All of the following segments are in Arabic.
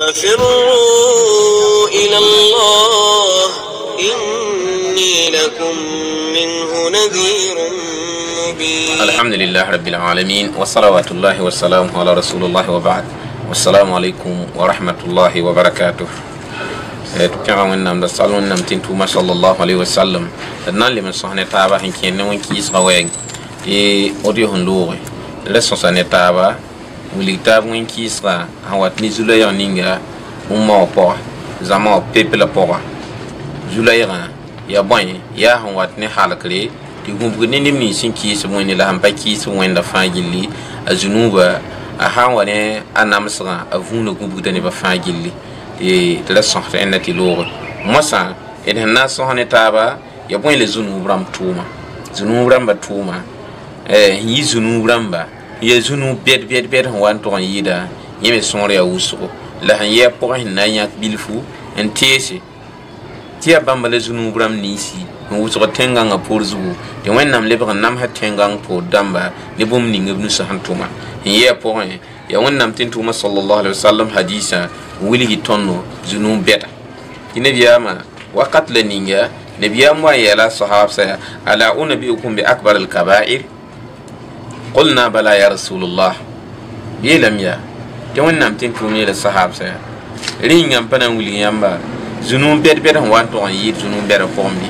ففروا إلى الله. إني لكم منه نذير مبين. الحمد لله رب العالمين وصلوات الله والسلام على رسول الله وبعد. والسلام عليكم ورحمة الله وبركاته. تكرا وإنام دسال وإنام تنتوما صلى الله عليه وسلم تنال لمن صحنة تابا هنكي نوين كيس غوين تي أوديو هنلوغي لسو صحنة تابا wili taab wẽn kɩɩsga sẽn wat ne zu-la-yã ninga n mao pʋga zãma wa pepe pʋga zu-la-yãgã bõe yaa sẽn wat ne halkre tɩ gũbg ne neb nins sẽn kɩɩsb wẽnde la sẽn pa kɩɩsb wẽnda fãa gilli a zunuuba a sãn wa ne a namsgã a vũuna gũbgda nebã fãa gilli tɩ tɩ ra sõs ẽnda tɩ loogre mosã d sẽn na n sõs ne taaba ya bõe la zunuub rãmb tʋʋma zunuub rãmbã tʋʋma sẽn yɩ zunuub rãmba ya bed bed sẽn wa n tog n yɩɩda yẽ me sõor yaa wʋsgo la sẽn yɛ pʋgẽ sẽn na n yãk bilfu n teese tɩ yaa bãmba la zunuub rãmb ninsi n wʋsg tẽngãngã poor zugu tɩ wẽnnaam lebg n namsa tẽngãng poor dãmba ne bũmb ning b nusa sẽn tʋma n yɛ pʋgẽ yaa wẽnnaam tɩ n tʋʋma sallallahu alaihi wasallam hadiisã wilgi tõndo zunuub bɛda tɩ nebiyaamã wakat la ninga nebiyaam wa n yɛɛla sahabsa ala unabiukum bi akbar alkabair قلنا بلى يا رسول الله. بيلم يا؟ تون نام تين كوني للصحاب سيا. رين يام بنا ولي يامبا زنون بير بير هو أنتو عن يد زنون بير فومي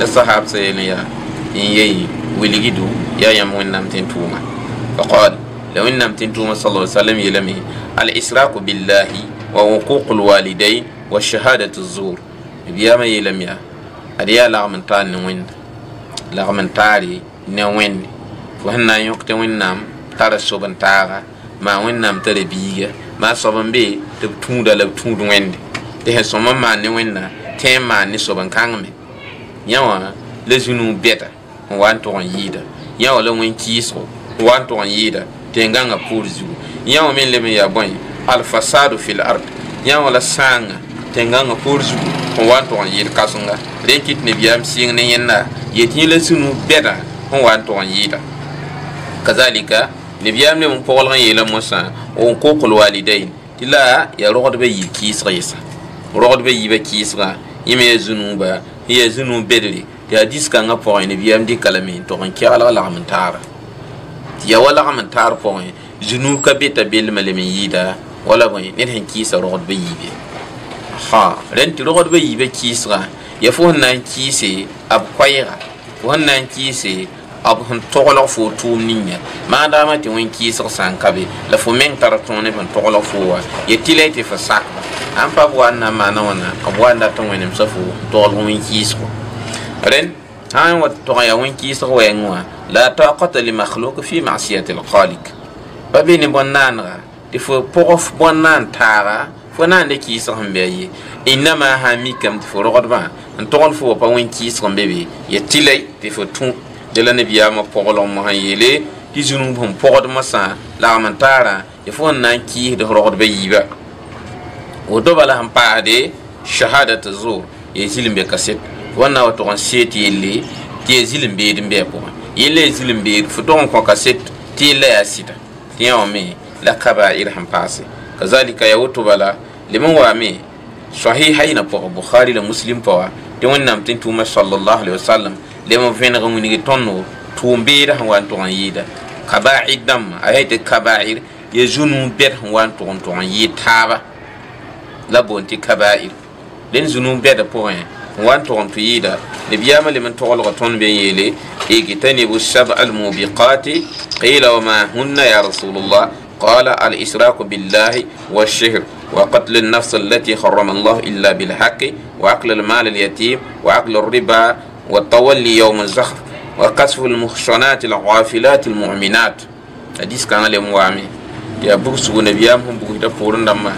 للصحاب سيا يا. إن يي ولي جدو. يا يام وين نام تين توما. فقال لو إن تين توما صلى الله عليه وسلم يلمي الإسراك بالله ووقوق الوالدين والشهادة الزور. بياما يلم يا. أديا لغمن تاني وين لغمن تاري نوين. Fo sẽn na n yõk tɩ wẽnnaam tara sob n taaga. Maa wẽnnaam tara biiga maa sob n be tɩ b tũuda la b tũud wẽnde. Tɩ sẽn sõm n maan ne wẽnna tẽ n maan ne sob n kãngme. Yã wã la zũ-nuu bɛda n wa n tʋg n yɩɩda. Yã wã la wẽn-kɩɩsgo n wa n tʋg n yɩɩda tẽn-gãngã poor zugu. Yã wã me leb n yaa bõe alfasado fi l yã wã la sãanga tẽn-gãngã poor zugu n wa n tʋg n yɩɩd kãsenga. Rẽ kɩt nebiyaam sɩɩng ne yẽnda yet yẽ la zũ-nuu bɛda n wa n tʋg n yɩɩda كذلك نبيام لي مون بوغل غي لاموسا اون الوالدين. تلا يا رغد بي كيس غيسا. رغد بي بي كيس غا. يمي زنوبا هي زنوب بدري. يا ديس كان غفور نبيام دي كلامي تون كي على لامنتار يا ولا لامنتار فون زنوب كبيتا بيل ملمي يدا ولا غي نين كيس رغد بي بي ها. رنت رغد بي بي كيس غا. يفون نان كيسي أب كويرا وان كيسي b sẽn toglg fo tʋʋm ninga maadaamã tɩ wẽn kɩɩsg sã n ka be la fo meng tara tõog neb n toglg fo wa ya tɩ la tɩ fo sakba ãn pa b wa n na n maana wãna b wa n dat n wẽnemsa fo toglg wẽn kɩɩsgo rẽn sã n wa tog ya wẽn kɩɩsg wɛɛngẽ wã la taqata limakhluk fi masiyati lkhalik pa be ne bõn-naanega tɩ fo pʋg bõn-naan taaga fo na n de kɩɩsg sẽn be a ye innama sã mikame tɩ fo rogdbã n togl fo wa pa wẽn kɩɩsg n be be ya tɩ la tɩ fo tũ de la nabiyaamã pɔglg mosã yeele tɩ zũnub sẽn pɔgdmã sã lagm n taarã ya fo n na n kɩɩsd rogdbã yiiba woto bala sẽn paasde shahadat zur ya zĩlim-be kaset fo n na wa tog n seet yelle tɩ ya zĩlim-beed n bɩ a pʋgẽ yella ya zĩlim-beed fo tog n kõ kaset tɩ yella yaa sɩda tɩ yã wã me la kabaɩr sẽn paase kazalika ya woto bala lem n waame sahihainã pʋgẽ bukhari la muslim pa wa tɩ wẽnnaam tɩ n tʋʋma sallallahu alaihi wasallam lema vẽneg n wilgi tõndo tʋʋm beeda sẽn wa n tʋg n yɩɩda kabaɩr dãmbã a yaa tɩ kabaɩr ya zũ-nuu bɛd sẽn wa n tʋg n tʋg la boon tɩ kabaɩr dẽn zũ-nuu bɛdã pʋgẽ n wa n tʋg n tɩ yɩɩda nabiyaamã lem n toglga tõnd be n yeele اجتنبوا السبع الموبقات قيل وما هن يا رسول الله قال الإشراك بالله والشهر وقتل النفس التي حرم الله إلا بالحق وأكل المال اليتيم وأكل الربا والتولي يوم الزخر وقصف المحصنات الغافلات المؤمنات. حديث كان لهم وامي يا بوس ونبيام هم بوك دفورن دما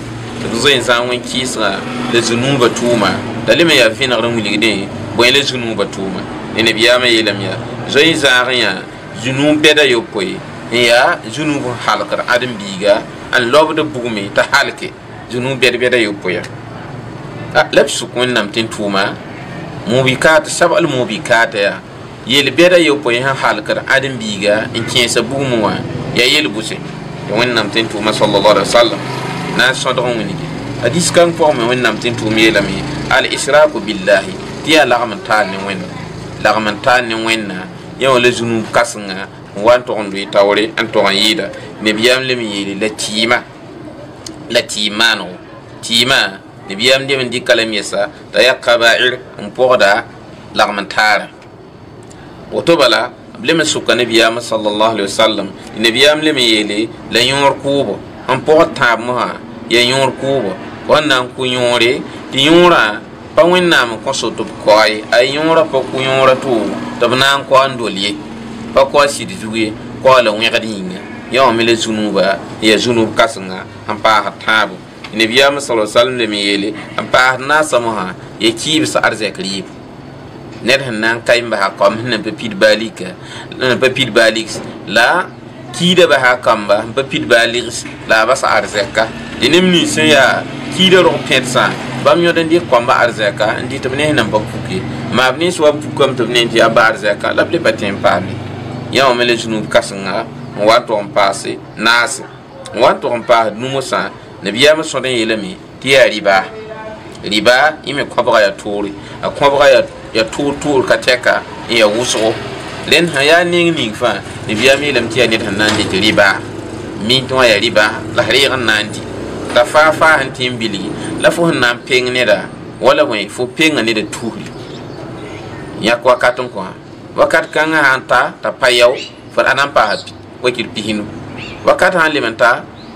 تبزين سان وين كيسا لزنوبة توما دلما يا فين غرم وليدين بوين لزنوبة توما نبيام يلم يا زين زاريا زنوب بدا يوبوي يا زنوب حلقر آدم بيغا ان لوب دو بومي تا حلقه زنوب بدا بدا يوبوي لبس كون نم تين mubikata sab al mubikata ya. Yel beda yo po yan halkar adin biga in kensa bumu wa ya yel buse. Ya wannam tin tuma sallallahu alaihi wasallam. Na so sodon wani ke hadis kan fo me wannam tin tuma yela mi al israku billahi. Tiya la lagam tan ni wenna lagam tan ni wenna ya wala zunub kasnga wan to ndu tawre an to an yida. Ne biyam le mi yeli la tima. La timano tima. Tɩɩmã nebiyaam lem n dɩka lame yɛsa t'a yaa kabair n pʋgda lagm woto bala lem n sʋka nebiyaamã sallallahu alaihi wasallam. Nebiyaam lem yeele la yõor kʋʋbɔ n pʋgd tãab mosã ya yõor kʋʋbɔ fo n na n kʋ yõore tɩ yõorã pa wẽnnaam n kõ so tɩ b kaoe a yõorã pa kʋ yõorã tɩ tɩ b na pa kao sɩd zug ye la wẽgd yĩnga yã wã me la zunuba n ya zunub kãsenga n paasd tãabo نبيام صلى الله عليه وسلم لم يلي أم بعد ناس مها يكيب سأرز كليب نره نان كايم بها كم هن ببيد باليك هن ببيد باليك لا كيد بها كم بها ببيد باليك لا بس أرز كا دينم نيسن يا كيد رو بيتسا بام يودن دي كم بها أرز كا تبني هن بفوكي ما بني سوا بفوكم تبني دي أبا أرز لا بلي بتيم بامي يا عمل جنوب كاسنها واتو أم باسي ناس واتو أم باه نمو nabiyaam sõd n yeelame tɩ yaa riba rɩba yẽ me kõbga ya toore a kõbga ya tuur tuur ka tɛka ya wʋsgo rẽnd sã yaa ning ning fãa nebiyaam yeelame tɩ yaa ned sẽn na n dɩk rɩba min tɩ ya riba la reeg n na n dɩ t'a faa faa sẽn tɩ la fo sẽn na n peng neda wala bõe fo penga neda tuusri yãk wakat n kõ wakat kãngã sã ta t'a pa yao fo a n paasa wakir pisinu wakat sã n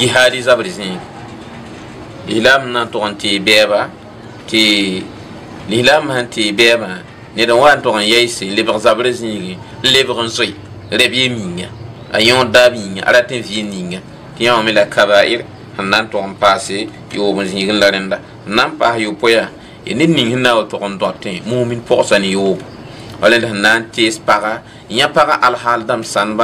gihaadi zabr zĩig lislaam na n tʋg n tɩ bɛɛba tɩ lislaam sẽn tɩ bɛɛbã ned n wa n tʋg n yɛɛse n lebg n n a yõod daab yĩnga a rat n vɩɩ ninga tɩ me la na n tʋg n paase yoob n n la n n y ned ning sẽn na n ne yoobo wala n sãn n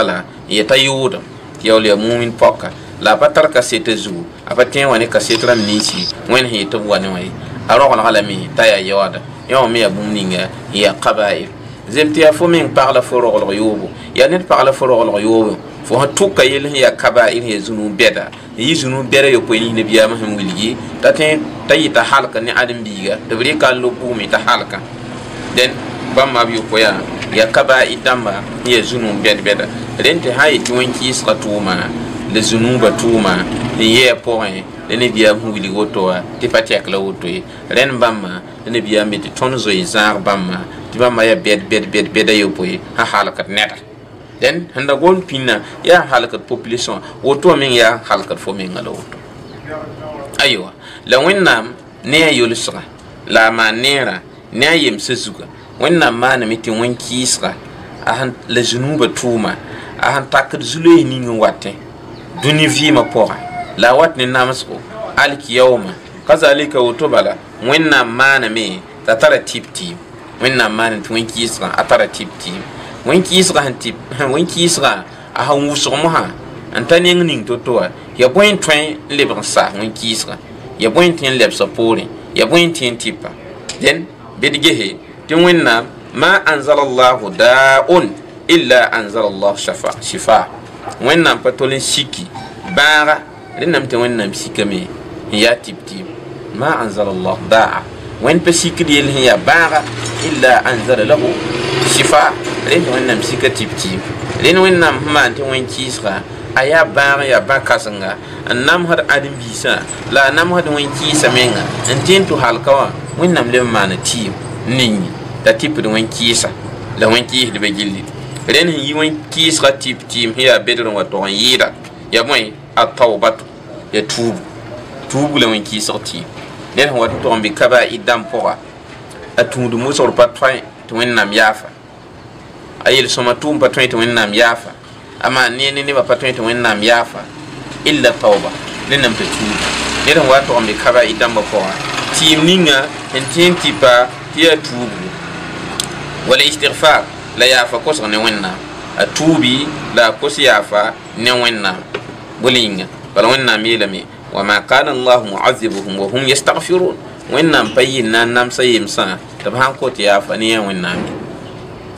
la pa tar kasetã zugu a pa tẽ wa ne kaset rãmb ninsi wẽnd sẽn yetɩ b wa ne wã ye. A roglga lame t'a yaa yaooda yã wã me yaa bũmb ninga n yaa kabaɩr zem tɩ yaa fo meng pagla fo roglg yoobo yaa ned pagla fo roglg yoobo fo sã tʋka yell sẽn yaa kabaɩr sẽn yaa zũnub bɛda. N yɩ zũnub bɛda yopoe ning nabiyaamã sẽn wilgi t'a tẽ t'a yɩ halka ne ãdem-biiga tɩ b rɩka n lo bugme t'a halka. Dẽn bãmb b yopoe yaa yaa dãmba n yaa zũnub bɛd-bɛda. Rẽnd tɩ sã n yetɩ wẽn-kɩɩsga tʋʋma la zunuba tʋʋma n yɛɛ pʋgẽ la nebiyaam sẽn wilg woto wã tɩ pa tɛk la woto ye rẽnd bãmba la nebiyaam be tɩ tõnd zoe zãag tɩ bamma yaa bɛd bɛd bɛd bɛda yopoe sã halkd neda dẽn sẽn da gom pinna yaa halkd population woto wã meng yaa fo menga la woto. Aywa la wẽnnaam ne a yolsga la a maan neerã ne a yemsa zugã wẽnnaam maaname tɩ wẽn-kɩɩsga la zunuba tʋʋma a sẽn takd zu-loees ning n watẽ dũni vɩɩmã pʋgã la wat ne namsgo alkiyaoomã kazalika woto bala wẽnnaam maaname t'a tara tɩɩm wẽnnaam maaname tɩ wẽn-kɩɩsgã a tara tɩb tɩɩm wẽn-kɩɩsgã sẽn tɩ wẽn-kɩɩsgã a sẽn wʋsg mosã n ta neng ning to-to wã ya bõe n tõe n lebg n sa wẽn-kɩɩsgã ya bõe n tẽ n lɛbsa poorẽ ya bõe n tẽ n tɩpa dẽn bɩd gese tɩ wẽnnaam ma anzala allahu daa'un illa anzala allahu shifa. Wẽnnaam pa tol n siki bãaga rẽnnaam tɩ wẽnnaam sikame n yaa tɩb-tɩɩm ma anzala allahu daa wẽnd pa sikd yell sẽn yaa bãaga illa anzala lahu shifa rẽnd tɩ wẽnnaam sika tɩb-tɩɩm rẽnd wẽnnaam sẽn maan tɩ wẽn-kɩɩsga a yaa bãag n yaa bã-kãsenga n namsd ãdem-biisã la a namsd wẽn-kɩɩsã menga n tẽ n tʋ halka wã wẽnnaam leb n maana tɩɩm ningi. T'a tɩpd wẽn-kɩɩsa la wẽn-kɩɩsdbã gilli sẽn yi wẽn kɩɩsga tɩp-tɩɩm sẽn yaa bedr n wa tog n yɩɩda ya bõe a taobato ya tuubu. Tuubu la wẽn-kɩɩsg tɩɩm ned sẽn wa tɩ tog n be kaba dãmb pʋga a tũud mosgr pa tõe tɩ wẽnnaam yaafa. A yel-sõma tʋʋm pa tõe tɩ wẽnnaam yaafa. A maan ne ne nebã pa tõe tɩ wẽnnaam yaafa. Illa tauba rẽnnaam t'a tuubu. Ned sẽn wa tog n be kaba y dãmbã pʋga tɩɩm ninga n tẽen tɩpa tɩ yaa tuubu. Wala istigfar la yaafa kosg ne wẽnnaam. A tuubi la a kos yaafa ne wẽnnaam. Bõlinga bala wẽnnaam yeelame wama kana allah muazibuhum wa hum yastagfirun wẽnnaam pa yɩl na n namsa yemsã tɩ b sãn kot yaafa ne yaa wẽnnaam ye.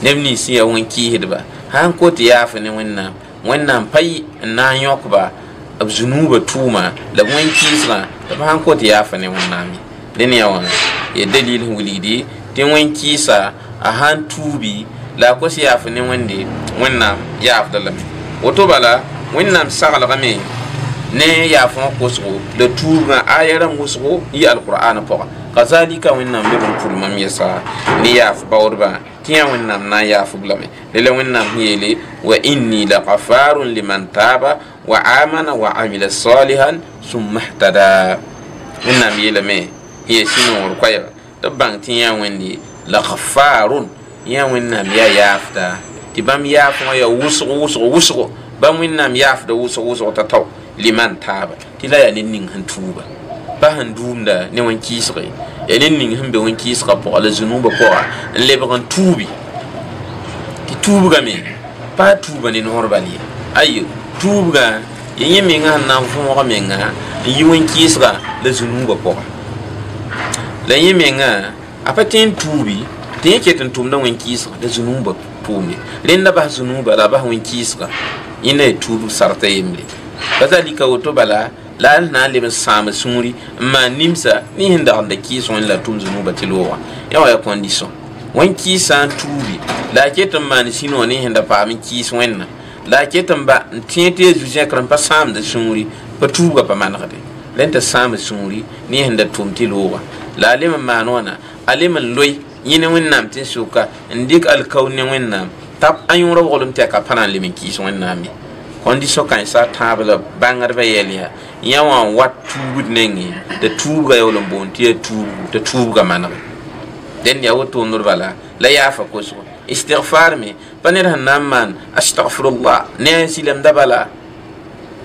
Neb nins n yaa wẽn-kiisdba sãn kot yaafa ne wẽnnaam. Wẽnnaam pa yɩ n na n yõkba b zunuubã tuuma la b wẽn-kiisgã tɩ b sãn kot yaafa ne wẽnnaam ye. Dẽn ya wã ya dalil sẽn wilgde tɩ wẽn-kiisa a sãn tuubi la a kos yaaf ne wẽnde wẽnnaam yaafda lame woto bala wẽnnaam saglgame ne yaaf wã kosgo la tuubgã aya rãmb wʋsgo yɩ alqur'ana pʋga kazalika wẽnnaam leb n pʋlmam yɛsa ne yaaf baoodbã tɩ yã wẽnnaam na n yaafb lame rela wẽnnaam sẽn yeele wa inni la gafarun liman taaba wa amana wa amila salihan summa ihtada wẽnnaam yeelame ya sũ-noogr koɛɛga tɩ b bãng tɩ yã wẽnde la gafarun yã wẽnnaam yaa yaafda tɩ bãmb yaaf wã yaa wʋsg wʋsg wʋsgo bãmb wẽnnaam yaafda wʋsg wʋsg t'a tao liman taaba tɩ la yaa ned ning sẽn tuuba pa sẽn duumda ne wẽn-kɩɩsge yaa ned ning sẽn be wẽn-kɩɩsgã pʋga la zunuubã pʋga n lebg n tuubi tɩ tuubgame pa tuuba ne noor bal ye ayo tuubga ya yẽ menga sẽn na n võog menga n yi wẽn-kɩɩsga la zunuubã pʋga la yẽ menga a pa tõe n tuubi tɩ yẽ tʋmda wẽn-kiisga la zunuubã tʋʋmde rẽnda bas zunuubã la bas wẽn-kiisga yẽ la ya tuub sarta yembre pa zalika woto bala la a na n leb n sãam sũuri n maan nimsa ne sẽn dag n da kɩɩs wẽnd la tʋm zunuubã tɩ loogã yã wa ya condition wẽn-kiis sã n tuubi la a ket n maan sĩn wã ne sẽn da paam n kiis wẽnna la a ket n ba n tẽ tɩ ya zu-zẽkr n pa sãamda sũuri pa tuubga pa manegde la n ta sãam sũuri ne sẽn da tʋm tɩ loogã la a lem n maan wãna a lem n loe yẽ ne wẽnnaam tɩ sʋka n dɩk alkaun ne wẽnnaam t'a a yõorã woglem tɩ a ka pa na n lem n kiis wẽnnaam ye condition kãensã tãab la bãngdbã yɛl yaa yã wã n wat tuubd nengẽ t'a tuubga yaool n boond tɩ yaa tuubgu t'a tuubga manege dẽnd yaa wotoondr bala. La yaafa kosgo istigfar me. Pa ned sẽn na n maan astagfirullah ne a silemda bala.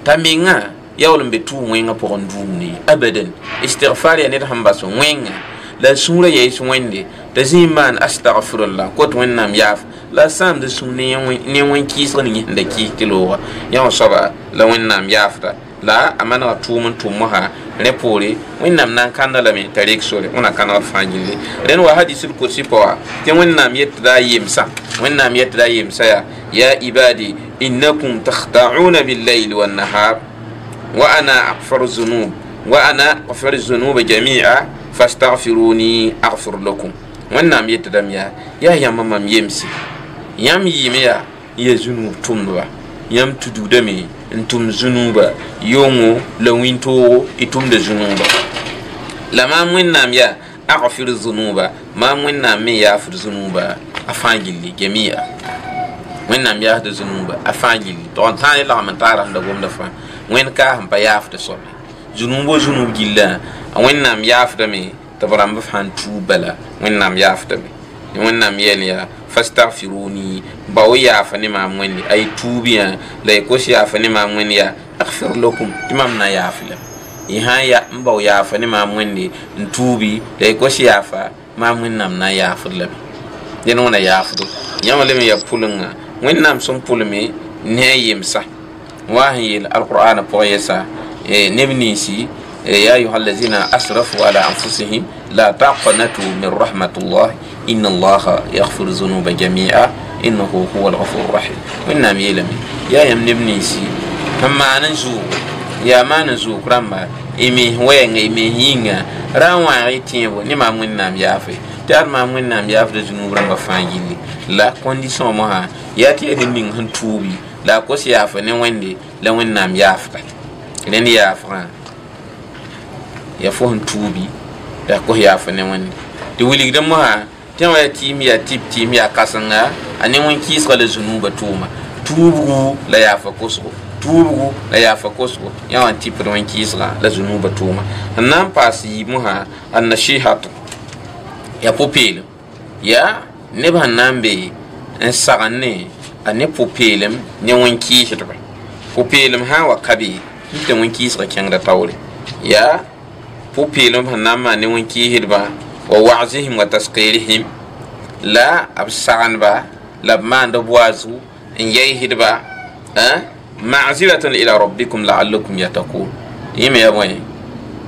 T'a menga yaool n be tuub wẽngã pʋgẽ duumne abadan. Istigfar yaa ned sẽn bas wẽnga la sũurã yees wẽnde تزيم مان أستغفر الله كوت وين ياف لا سام دسون نيوين نيوين كيس غني دكي تلوه يا صبا لا وين ياف لا لا أمانا تومن تومها نبولي وين نام نان كان لا من تاريخ سوري ونا كان الفانجلي لأن واحد يسول كوسي بوا تين وين نام يتلا يمسا وين نام يتلا يمسا يا يا إبادي إنكم تخدعون بالليل والنهار وأنا أغفر الذنوب وأنا أغفر الذنوب جميعا فاستغفروني أغفر لكم wẽnnaam yetdame yaa yaa yãmbã mam yemse yãmb yɩɩme yaa n ya zunub tʋmdba yãmb tudgdame n tʋm zunuuba yʋngo la wĩntoogo y tʋmda zunuuba la maam wẽnnaam yaa agfir zunuuba maam wẽnnaam me yaafd zunuuba a fãa gilli jamia wẽnnaam yaasda zunuuba a fãa gilli tog n tãag lagm n taara sẽn da gomda fãa wẽnd kaa sẽn pa yaafd soame zunuub o zunuub gilla a wẽnnaam yaafdame tɩ b rãmb fãa n tuub bala wẽnnaam yaafdame wẽnnaam yɛl yaa fastagfiruni bao yaafa ne maam wẽnde ay tuubiyã la y kos yaafa ne maam wẽnd yaa agfir lakum tɩ mam na yaaf la. Y sã ya n bao yaafa ne maam wẽnde n tuubi la y kos yaafa maam wẽnnaam na n yaafd lame dẽn wẽna yaafdo. Yã wã lem n yaa pʋlengã wẽnnaam sẽn pʋlme ne a yemsa. Wa sẽn yeel alqur'ana pʋgẽ yɛsa neb ninsi يا أيها الذين أسرفوا على أنفسهم لا تقنطوا من رحمة الله. إن الله يغفر الذنوب جميعا. إنه هو الغفور الرحيم. وإنما يلمي يا يم نبنيسي هم أنا نزو يا ما نزو كرامبا إمي وين إمي هينغا راوا غيتيبو نما من نام يافي. تار ما من نام يافي. الذنوب رامبا فانجيلي. لا كونديسيون موها ياتي أدن من هن توبي. لا كوس يافي. نويندي لا وين نام يافي. لن يافي. ya fo tubi da ko ya fa ne wani da wili gidan mu ha ta wa tim ya tip tim ya kasanga ani won kis kala zunuba tuma tubu la ya fa kosugo tubu la ya fa yaafa kosgo yã wa n tɩpd wẽn kɩɩsgã la zunuubã tʋʋma n na n paas yiimu sã annasihatu ya pʋ-peelem yaa neb sẽn na n be n sagn ne a ne pʋ-peelem ne wẽn-kɩɩsdba pʋ-peelem sã n wa ka be n tɩ wẽn-kɩɩsgã kẽngda taoore yaa pʋ-peelem sẽn na n maan ne wẽn-kiisdbã wa wa'zihim wa tasqirihim la b sagndba la b maand b waazu n yɛɩsdba ma'ziratan ila rabbikum la'allakum yatakun yẽ ya bõe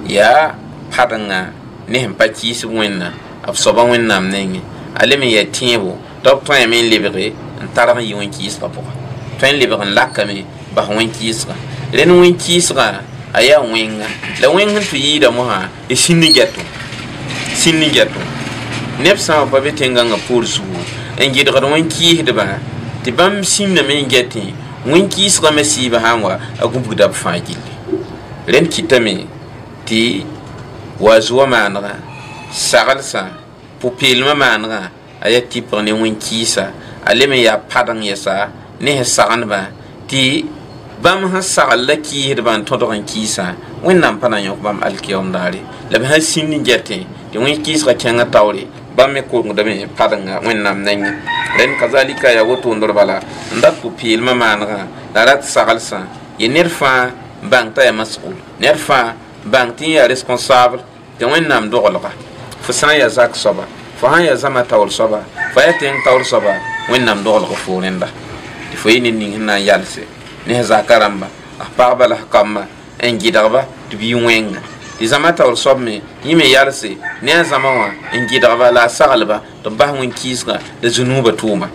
yaa padengã ne sẽn pa kiisb wẽnna b soaba wẽnnaam nengẽ a lem n ya tẽebo tɩ b tõeme n lebge n targ n yɩ wẽn-kiisgã pʋga tõe n lebg n lakame bas wẽn-kiisgã rẽnd wẽn-kiisgã a yaa wẽnga la wẽng n tɩ yɩɩda mosã y sĩnd gɛto sĩnd gɛto neb sã n pa be tẽngãngã poor zugu n gɩdgd wẽn-kɩɩsdbã tɩ bãmb sĩnname n gɛtẽ wẽn-kiisgã me sɩɩbã sãn wa a gũbgda b fãa gilli rẽnd kɩtame tɩ wa zuwa maanegã saglsã pʋ-peelmã maanegã a yaa tɩpg ne wẽn-kiisa a leb n yaa padeng yɛsa ne sẽn sagendbã tɩ bãmb sẽn sagl la kiisdbã n tõdg n kiisã wẽnnaam pa na yõk bãmb alkiyaom daare la b sã sĩnd n gɛtẽ tɩ wẽn-kiisgã kẽngã taoore bãmb me kʋngdame padenga wẽnnaam nengẽ rẽnd kazalika yaa wotondr bala n dat pʋ-peelmã maanegã la rat saglsã yɩ ned fãa bãng t'a yaa masgul ned fãa bãng tɩ n yaa responsable tɩ wẽnnaam doglga fo sã n yaa zak soaba fo sã n yaa zãma taoor soaba fo yaa tẽng taoor soaba wẽnnaam doglg fo rẽnda tɩ fo yɩ ned ning sẽn na n yalse ne zaka rãmba a pagba la kambã n gɩdgba tɩ b yɩ wẽnga tɩ zãma taoor soab me yẽ me yalse ne a zãma wã n gɩdgba la a saglba tɩ b bas wẽn-kiisgã la zunuubã tʋʋma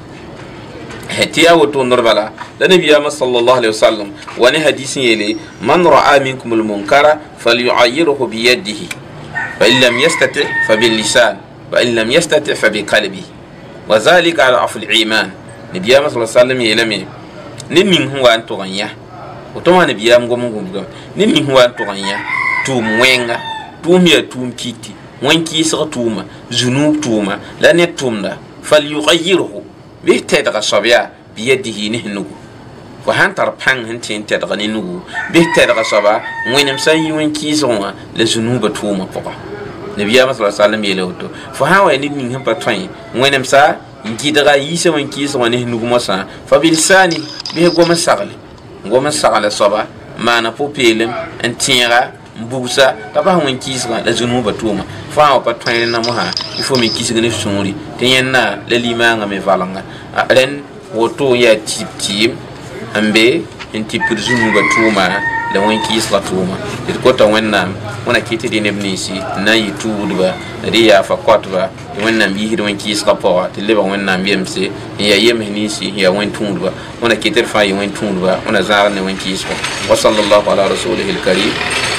tɩ yaa woto nor bala la nabiyaamã sallallahu alaihi wasallam wa ne hadis n yeele man ra'a minkum almunkara falyu'ayyirhu biyadihi fa in lam yastati fa billisan wa in lam yastati fa biqalbi wa zalika ala afu liman nabiyaamã sa sallam yeelame ned ning sẽn wa n tʋg n yã woto wã nabiyaam gom n gũbgame ned ning sẽn wa n tʋg n yã tʋʋm wẽnga tʋʋm yaa tʋʋm kiti wẽn-kɩɩsg tʋʋma zunub tʋʋma la ned tʋmda falyughayirhu bɩ tɛdga soab yaa bɩ yadihi ne sẽn nugu fo sãn tar pãng sẽn tɩ n tɛdga ne nugu bɩ tɛdga soaba wẽnem sã n yɩ wẽn-kɩɩsg wã la zunuubã tʋʋmã pʋga nabiyaamã sa sallam yeela woto fo sã n wa ned ning sẽn pa tõe wẽnemsa n gɩdga yiisa wẽn-kɩɩsg wã ne sẽn nugu mosã fa bilsani bɩ gom n sagle. Gom n sagla soaba maana pʋ-peelem n tẽega n bugsa t'a bas wẽn-kɩɩsgã la zunuubã tʋʋma sã wa pa tõe rẽnna mosã y fo ne sũuri. Tɩ yẽnna la me valenga rẽnd woto n yaa tɩb tɩɩm n be n la wẽn-kɩɩsgã tʋʋma tɩ d kota wẽnnaam wẽna kɩ tɩ dɩ neb ninsi n na n yɩ tuudba d y yaafa kɔtba tɩ wẽnnaam yiisd wẽn-kɩɩsgã pʋga tɩ lebg wẽnnaam yemse n yaa yems ninsi n yaa wẽn-tũudba wẽna kɩ tɩ d fãa yɩ wẽn-tũudba wẽna zãagd ne wẽn-kɩɩsgã wa sallallahu ala rasulihi lkarim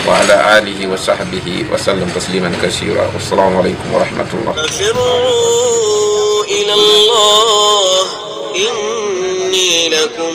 وعلى آله وصحبه وسلم تسليما كثيرا والسلام عليكم ورحمة الله إلى الله إني لكم